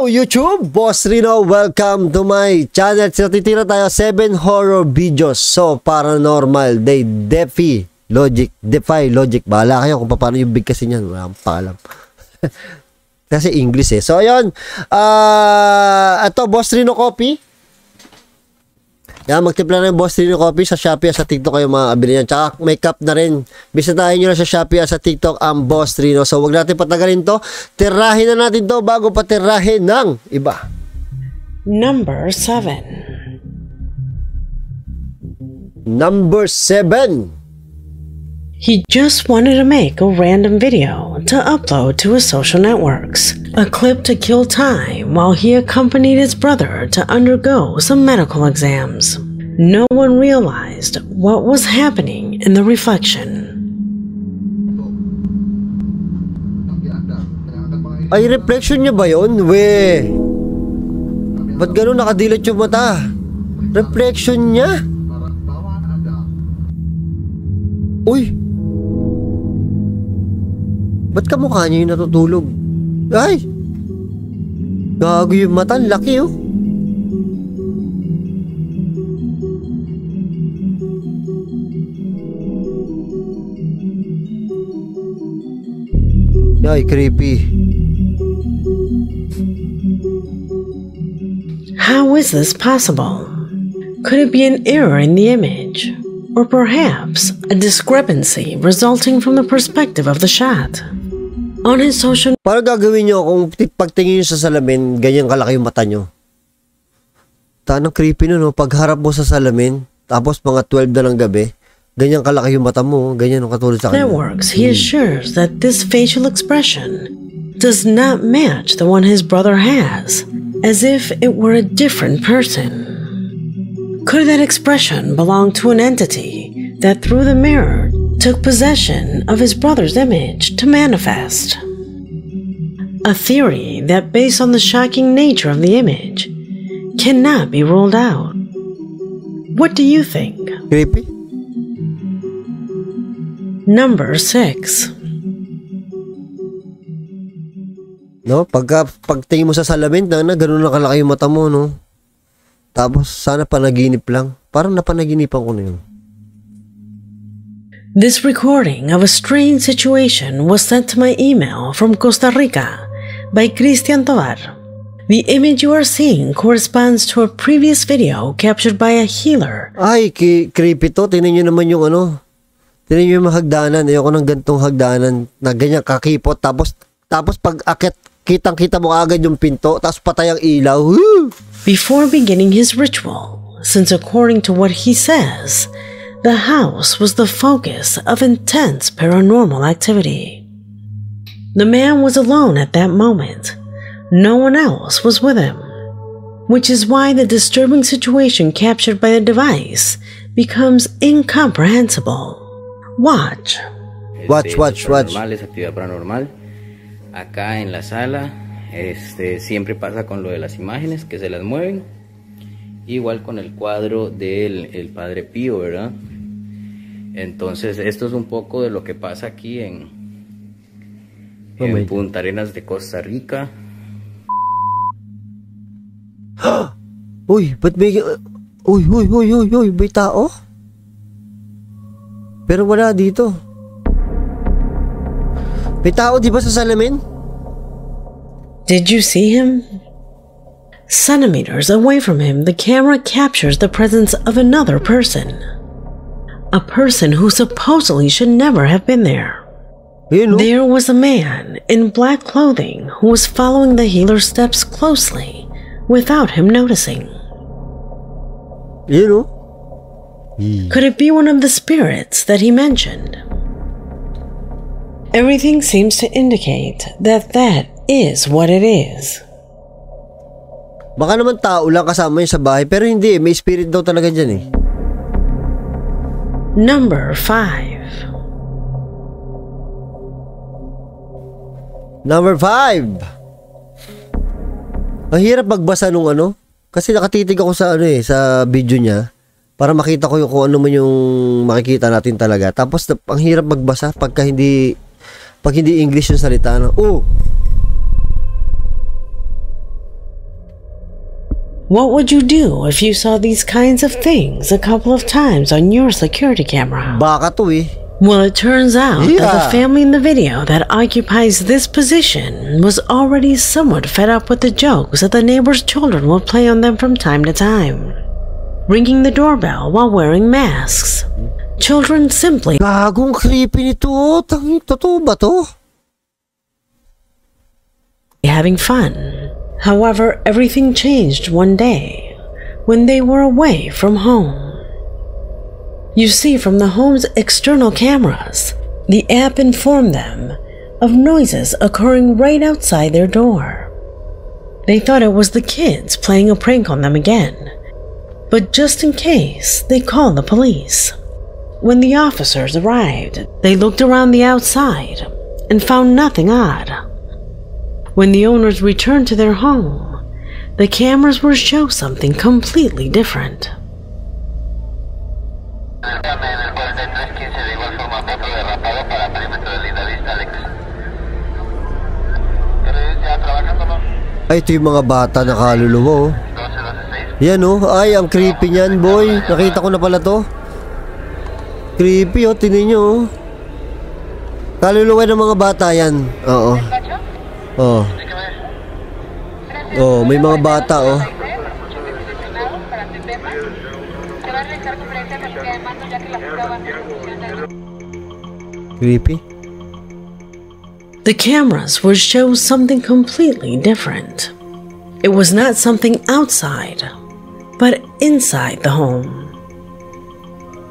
Hello YouTube! Boss Rino, welcome to my channel. So titira tayo 7 horror videos. So paranormal, they defy logic, defy logic. Bahala kayo kung paano yung bigkasin yan. Wala akong paalam. Kasi English eh. So ayun, ah ito Boss Rino copy. Yan, magtimpla na yung Boss Rino Coffee sa Shopee at sa TikTok kayo makakabili yan. Tsaka may cup na rin. Bisitahin nyo na sa Shopee at sa TikTok ang Boss Rino. So, wag natin patagalin to. Tirahin na natin to bago patirahin ng iba. Number 7. Number 7. He just wanted to make a random video to upload to his social networks. A clip to kill time while he accompanied his brother to undergo some medical exams. No one realized what was happening in the reflection. Ay, reflection niya ba yun? We. Ba't ganun nakadilat yung mata? Reflection niya? Uy! Ba't kamukha niya yung natutulog? Ay! Gago yung mata, laki oh. Ay, creepy. How is this possible? Could it be an error in the image? Or perhaps a discrepancy resulting from the perspective of the shot? On his social Paano gagawin nyo kung pagtingin nyo sa salamin, ganyan kalaki yung mata nyo? Tanong creepy nun, no? Pagharap mo sa salamin, tapos mga 12 na ng gabi, ganyan kalaki yung mata mo, oh. ganyan ang katulad sa kanya. networks, he assures that this facial expression does not match the one his brother has, as if it were a different person. Could that expression belong to an entity that through the mirror took possession of his brother's image to manifest? A theory that, based on the shocking nature of the image, cannot be ruled out. What do you think? Creepy? Number 6. No? Pagka, ah, pagtingin mo sa salamin, na, na ganun na kalaki yung mata mo, no? Tapos, sana panaginip lang. Parang napanaginipan ko na yun. This recording of a strange situation was sent to my email from Costa Rica by Christian Tovar. The image you are seeing corresponds to a previous video captured by a healer Ay, ki- creepy to. Tingnan nyo naman yung ano. Tingnan nyo yung mga hagdanan. Ayoko ng gantong hagdanan na ganyan kakipot. Tapos, tapos pag akit, kitang-kita mo agad yung pinto. Tapos patay ang ilaw. Woo! before beginning his ritual, since according to what he says, the house was the focus of intense paranormal activity. The man was alone at that moment. No one else was with him, which is why the disturbing situation captured by the device becomes incomprehensible. Watch. Watch, watch, watch. Paranormal, es actividad paranormal. Acá en la sala, este, siempre pasa con lo de las imágenes que se las mueven. Igual con el cuadro del el Padre Pío, ¿verdad? Entonces, esto es un poco de lo que pasa aquí en, Oh Punta Arenas de Costa Rica. Uy, ba't may... Uy, uy, uy, uy, uy, may tao? Pero wala dito. May tao, di ba, sa salamin? Did you see him? Centimeters away from him, the camera captures the presence of another person. A person who supposedly should never have been there. Yun, no? There was a man in black clothing who was following the healer's steps closely without him noticing. Yun, no? Could it be one of the spirits that he mentioned? Everything seems to indicate that that is what it is. Baka naman tao lang kasama yun sa bahay, pero hindi eh. May spirit daw talaga dyan eh. Number 5. Number 5. Ang hirap magbasa nung ano. Kasi nakatitig ako sa ano eh, sa video niya. Para makita ko yung kung ano man yung makikita natin talaga. Tapos ang hirap magbasa pagka hindi pag hindi English yung salita. Ano? Oh! What would you do if you saw these kinds of things a couple of times on your security camera? Baka to eh. Well, it turns out that the family in the video that occupies this position was already somewhat fed up with the jokes that the neighbors' children would play on them from time to time, ringing the doorbell while wearing masks. Children simply Gagong creepy nito. Totoo ba to? having fun. However, everything changed one day when they were away from home. You see, from the home's external cameras, the app informed them of noises occurring right outside their door. They thought it was the kids playing a prank on them again, but just in case, they called the police. When the officers arrived, they looked around the outside and found nothing odd. When the owners returned to their home, the cameras would show something completely different. Llame en el 4315 de igual forma foto derrapado para perímetro de Lidalista Alex. ¿Eres ya trabajándolo? Ay, ito yung mga bata na kaluluwa oh. 12 Yan oh. Ay, ang creepy niyan, boy. Nakita ko na pala to. Creepy oh, tinin nyo oh. Kaluluwa ng mga bata yan. Oo. Oo. Oh, may mga bata oh. Creepy. The cameras would show something completely different. It was not something outside, but inside the home.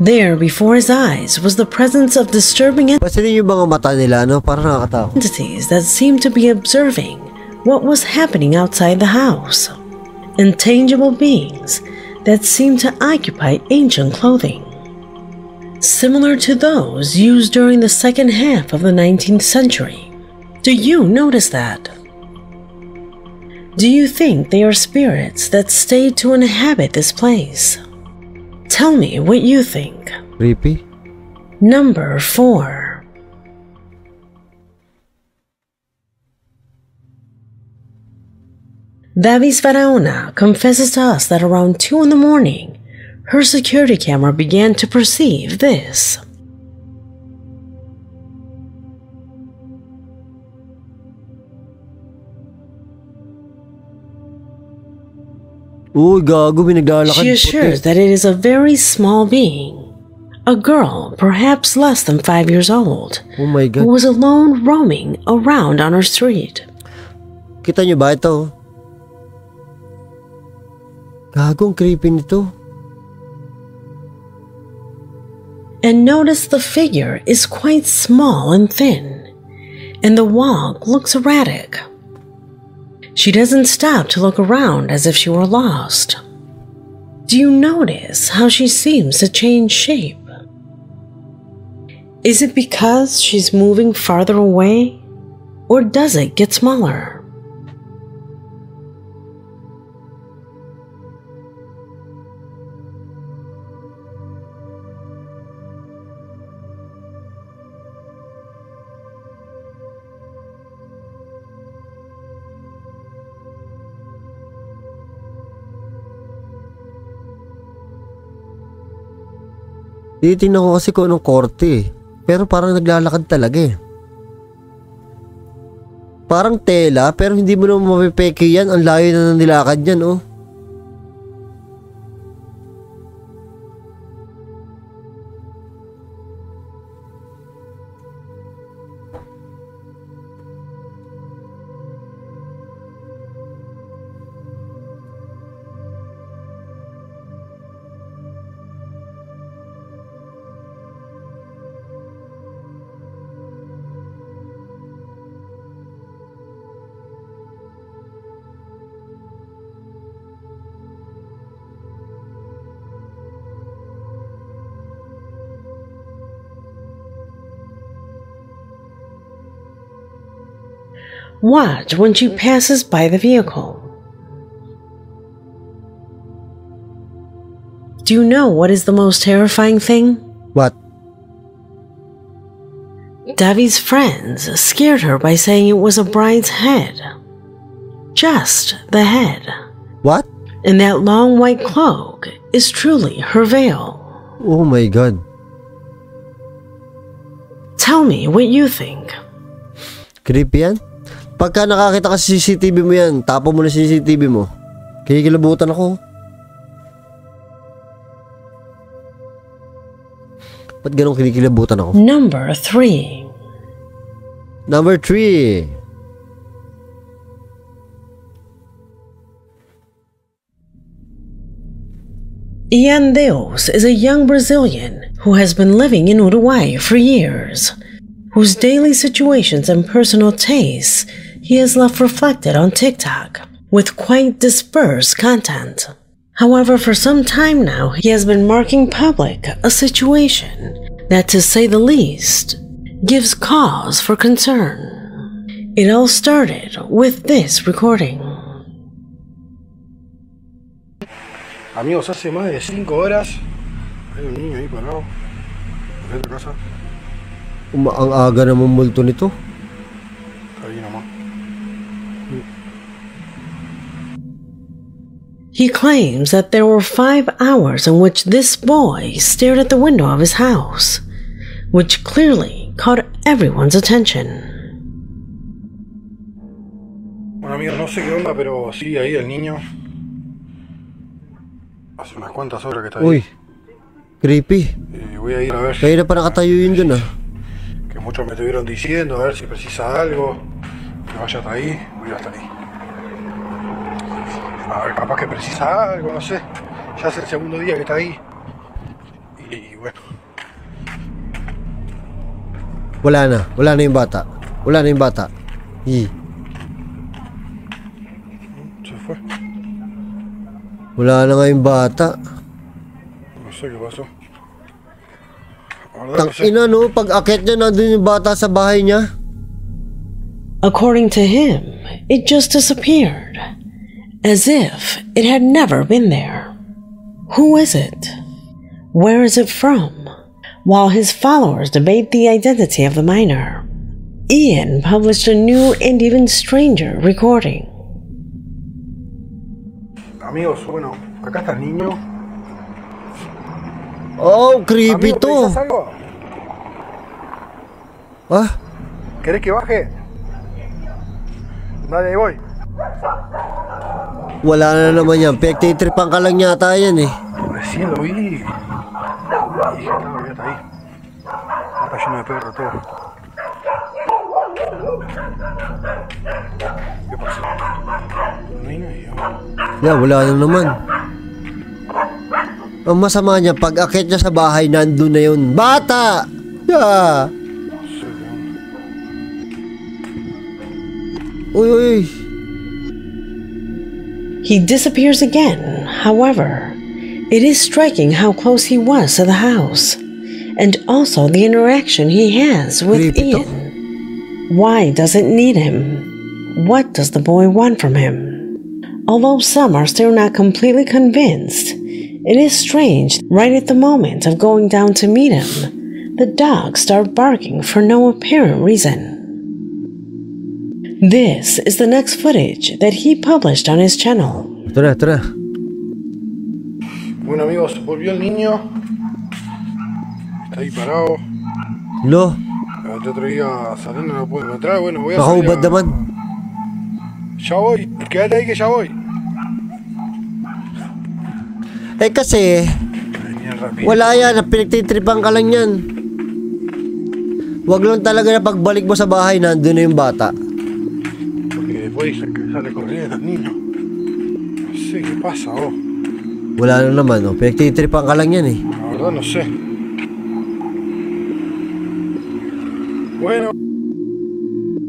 There, before his eyes, was the presence of disturbing Pansinin yung mga mata nila, no? Parang nakakatakot. entities that seemed to be observing what was happening outside the house. Intangible beings that seemed to occupy ancient clothing, similar to those used during the second half of the 19th century. Do you notice that? Do you think they are spirits that stayed to inhabit this place? Tell me what you think. Creepy. Number 4. Davis Faraona confesses to us that around 2 in the morning, her security camera began to perceive this. Uy, gago, may naglalakad. She assures that it is a very small being, a girl perhaps less than 5 years old, Oh my God. who was alone roaming around on her street. Kita nyo ba ito? Gagong creepy nito. And notice the figure is quite small and thin, and the walk looks erratic. She doesn't stop to look around as if she were lost. Do you notice how she seems to change shape? Is it because she's moving farther away, or does it get smaller? Titingnan ko kasi kung anong korte eh. Pero parang naglalakad talaga eh. Parang tela pero hindi mo naman mapipeke yan. Ang layo na ng nilakad yan oh. Watch when she passes by the vehicle. Do you know what is the most terrifying thing? What? Davi's friends scared her by saying it was a bride's head. Just the head. What? And that long white cloak is truly her veil. Oh my God. Tell me what you think. Creepy yan. Pagka nakakita ka sa CCTV mo yan, tapo mo na sa CCTV mo. Kikilabutan ako. Ba't ganun kinikilabutan ako? Number three. Number three. Ian Deus is a young Brazilian who has been living in Uruguay for years, whose daily situations and personal tastes he has left reflected on TikTok with quite dispersed content. However, for some time now, he has been marking public a situation that, to say the least, gives cause for concern. It all started with this recording. Amigos, hace más de 5 horas hay un niño ahí parado en esta casa. Uma ang ah, aga ah, naman multo nito. He claims that there were five hours in which this boy stared at the window of his house, which clearly caught everyone's attention. Bueno, amigos, no sé qué onda, pero sí, ahí el niño. Hace unas cuantas horas que está ahí. Uy. Creepy. Eh, voy a ir a ver Kaya na pa nakatayo yun dun ah. que muchos me estuvieron diciendo, a ver si precisa algo. Que vaya hasta ahí, voy a ir hasta ahí. A ver, capaz que precisa algo, no sé. Ya es el segundo día que está ahí. Y, bueno, Wala na. Wala na yung bata. Wala na yung bata. Yi. se fue. Wala na nga yung bata. No sé qué pasó. Tang ina no, pag akit niya nandun yung bata sa bahay niya. According to him, it just disappeared, as if it had never been there. Who is it? Where is it from? While his followers debate the identity of the minor, Ian published a new and even stranger recording. Amigos, bueno, acá está el niño. Oh, creepy Amigo, to. ¿precisas algo? Ah, ¿Querés que baje? Dale, ahí voy. Wala na naman yan. Pagtitripan ka lang yata yan eh. Recién lo vi. Ahí. Está lleno de perros todo. ¿Qué pasó? No hay nadie. ¿no? Yeah, wala na naman. Ang masama niya, pag akit niya sa bahay, nandun na yun. Bata! Yeah. Uy, uy. He disappears again, however. It is striking how close he was to the house, and also the interaction he has with. Ian. Why does it need him? What does the boy want from him? Although some are still not completely convinced, it is strange right at the moment of going down to meet him, the dogs start barking for no apparent reason. This is the next footage that he published on his channel. Ito na. Bueno, amigos, volvió el niño. Está ahí parado. Lo, El otro día saliendo no lo puedo encontrar. Bueno, voy a salir nakaubad a- naman. Ya voy. Quédate ahí que ya voy. Eh kasi, wala yan. Pinagtitripan ka lang yan. Wag lang talaga na pagbalik mo sa bahay, nandun na yung bata. Porque después dice que sale corriendo niño. No sé qué pasa, vos. Wala na naman, oh. Pinagtitripan ka lang yan eh. La verdad no sé. Bueno,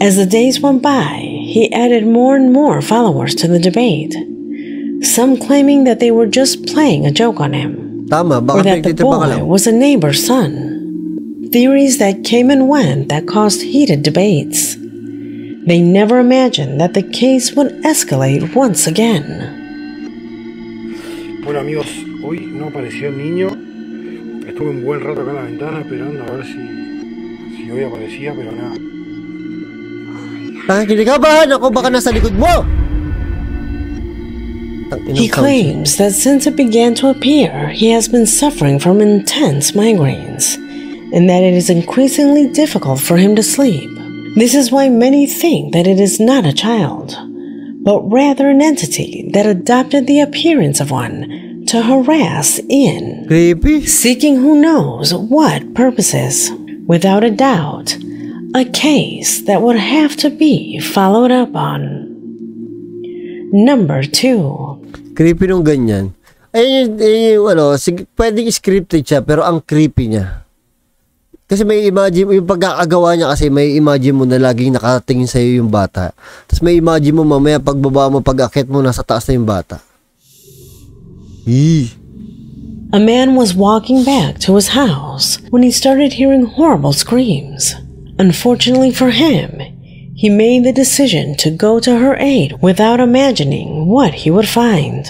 As the days went by, he added more and more followers to the debate. Some claiming that they were just playing a joke on him, Tama, or that the boy lang. was a neighbor's son. Theories that came and went that caused heated debates. They never imagined that the case would escalate once again. bueno amigos, hoy no apareció el niño. Estuve un buen rato acá en la ventana esperando a ver si, si hoy aparecía, pero nada. Nakikinigabahan ako, baka nasa likod mo! Tang- He inang couch. claims that since it began to appear, he has been suffering from intense migraines, and that it is increasingly difficult for him to sleep. This is why many think that it is not a child, but rather an entity that adopted the appearance of one to harass in, Creepy. seeking who knows what purposes. Without a doubt, a case that would have to be followed up on. Number two. Creepy nung ganyan. Ayun yung, ayun yung ano, sig- pwedeng scripted siya, pero ang creepy niya. Kasi may imagine, yung pagkakagawa niya kasi may imagine mo na laging nakatingin sa'yo yung bata. Tapos may imagine mo mamaya pagbaba mo, pag akit mo, nasa taas na yung bata. Eee. A man was walking back to his house when he started hearing horrible screams. Unfortunately for him, he made the decision to go to her aid without imagining what he would find.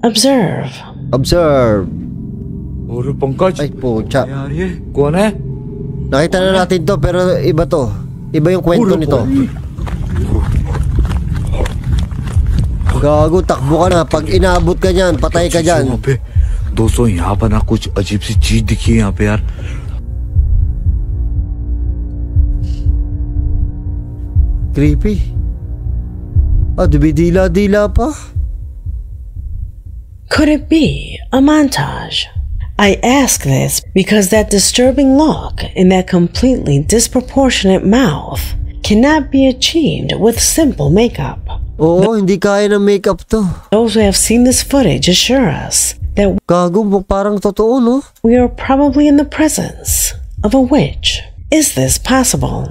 Observe. Observe. और Pankaj Ay po, cha. यार ये कौन है Nakita na natin to, pero iba to. Iba yung kwento nito. Gago, takbo ka na. Pag inaabot ka dyan, patay ka dyan. वहाँ पे दोस्तों यहाँ पर ना कुछ अजीब सी चीज दिखी है यहाँ पे यार Creepy. Ah, dumidila-dila pa. Could it be a montage? I ask this because that disturbing look in that completely disproportionate mouth cannot be achieved with simple makeup. Oo, hindi kaya ng makeup to. Those who have seen this footage assure us that Gago, parang totoo, no? we are probably in the presence of a witch. Is this possible?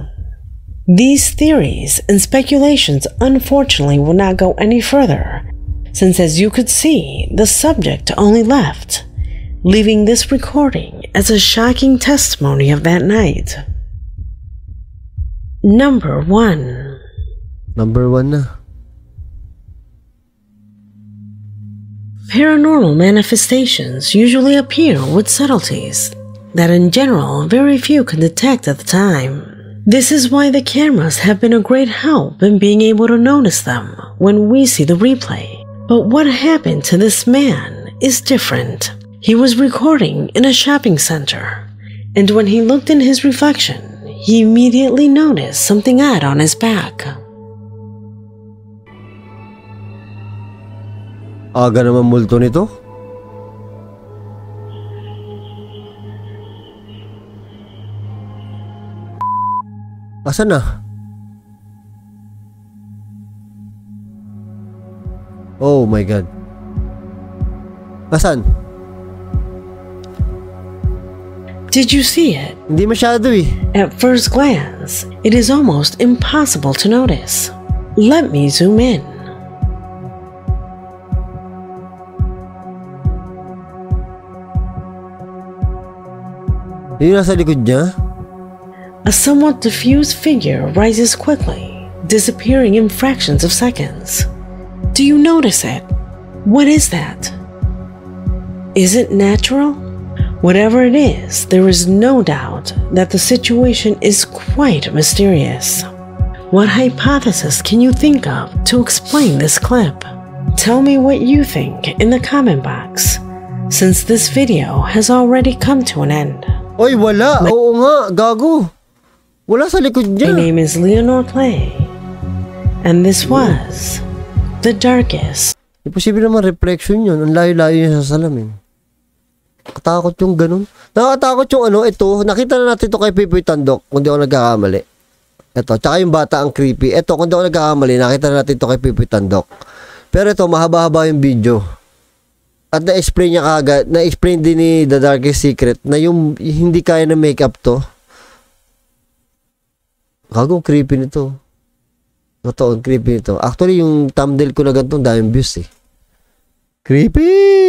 These theories and speculations unfortunately will not go any further, since as you could see, the subject only left, leaving this recording as a shocking testimony of that night. Number 1. Number one na. Paranormal manifestations usually appear with subtleties that, in general, very few can detect at the time. This is why the cameras have been a great help in being able to notice them when we see the replay. But what happened to this man is different. He was recording in a shopping center, and when he looked in his reflection, he immediately noticed something odd on his back. Aga? Oh my god. Asan? Did you see it? Hindi masyado eh. At first glance, it is almost impossible to notice. Let me zoom in. Yung nasa likod niya? A somewhat diffuse figure rises quickly, disappearing in fractions of seconds. Do you notice it? What is that? Is it natural? Whatever it is, there is no doubt that the situation is quite mysterious. What hypothesis can you think of to explain this clip? Tell me what you think in the comment box, since this video has already come to an end. Oy, wala. Oo nga, gago. Wala sa likod My name is Leonore Clay, and this was The Darkest. Imposible naman reflection yun. Ang layo-layo niya sa salamin. Nakatakot yung ganun. Nakakatakot yung ano, ito. Nakita na natin ito kay Pipoy Tandok, kung di ako nagkakamali. Ito, tsaka yung bata ang creepy. Ito, kung di ako nagkakamali, nakita na natin ito kay Pipoy Tandok. Pero ito, mahaba-haba yung video. At na-explain niya kagad, na-explain din ni The Darkest Secret na yung hindi kaya na makeup to. Gago, creepy nito. Totoo, creepy nito. Actually, yung thumbnail ko na ganito, daming views eh. Creepy!